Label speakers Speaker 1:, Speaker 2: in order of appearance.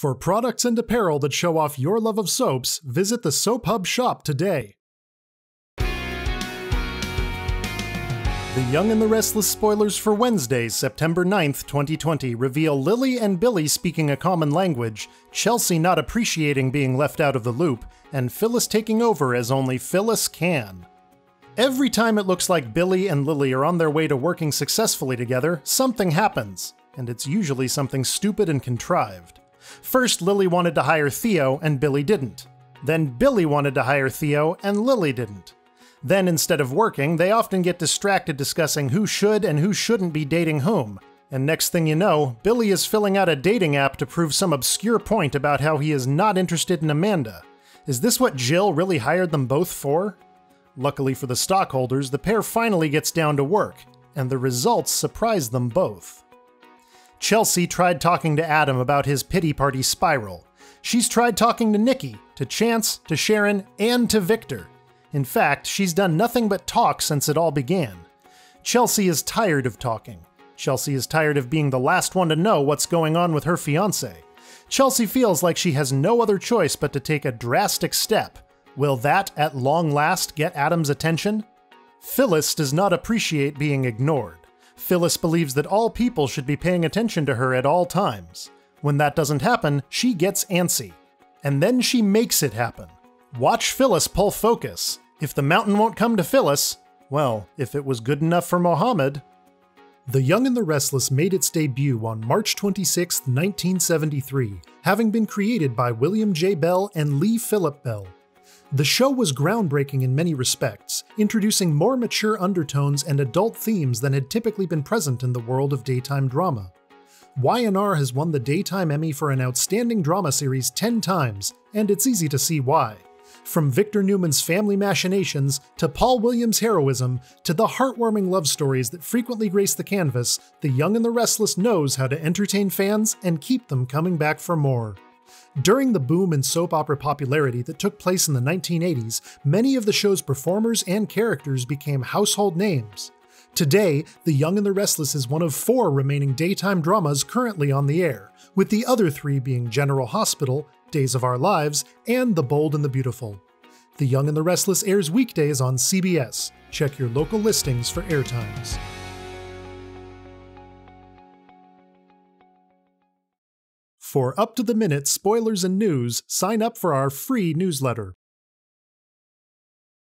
Speaker 1: For products and apparel that show off your love of soaps, visit the Soap Hub shop today. The Young and the Restless spoilers for Wednesday, September 9th, 2020 reveal Lily and Billy speaking a common language, Chelsea not appreciating being left out of the loop, and Phyllis taking over as only Phyllis can. Every time it looks like Billy and Lily are on their way to working successfully together, something happens, and it's usually something stupid and contrived. First, Lily wanted to hire Theo, and Billy didn't. Then Billy wanted to hire Theo, and Lily didn't. Then, instead of working, they often get distracted discussing who should and who shouldn't be dating whom. And next thing you know, Billy is filling out a dating app to prove some obscure point about how he is not interested in Amanda. Is this what Jill really hired them both for? Luckily for the stockholders, the pair finally gets down to work, and the results surprise them both. Chelsea tried talking to Adam about his pity party spiral. She's tried talking to Nikki, to Chance, to Sharon, and to Victor. In fact, she's done nothing but talk since it all began. Chelsea is tired of talking. Chelsea is tired of being the last one to know what's going on with her fiance. Chelsea feels like she has no other choice but to take a drastic step. Will that, at long last, get Adam's attention? Phyllis does not appreciate being ignored. Phyllis believes that all people should be paying attention to her at all times. When that doesn't happen, she gets antsy. And then she makes it happen. Watch Phyllis pull focus. If the mountain won't come to Phyllis, well, if it was good enough for Mohammed. The Young and the Restless made its debut on March 26, 1973, having been created by William J. Bell and Lee Philip Bell. The show was groundbreaking in many respects, introducing more mature undertones and adult themes than had typically been present in the world of daytime drama. Y&R has won the Daytime Emmy for an Outstanding Drama Series 10 times, and it's easy to see why. From Victor Newman's family machinations, to Paul Williams' heroism, to the heartwarming love stories that frequently grace the canvas, The Young and the Restless knows how to entertain fans and keep them coming back for more. During the boom in soap opera popularity that took place in the 1980s, many of the show's performers and characters became household names. Today, The Young and the Restless is one of four remaining daytime dramas currently on the air, with the other three being General Hospital, Days of Our Lives, and The Bold and the Beautiful. The Young and the Restless airs weekdays on CBS. Check your local listings for airtimes. For up to the minute spoilers and news, sign up for our free newsletter.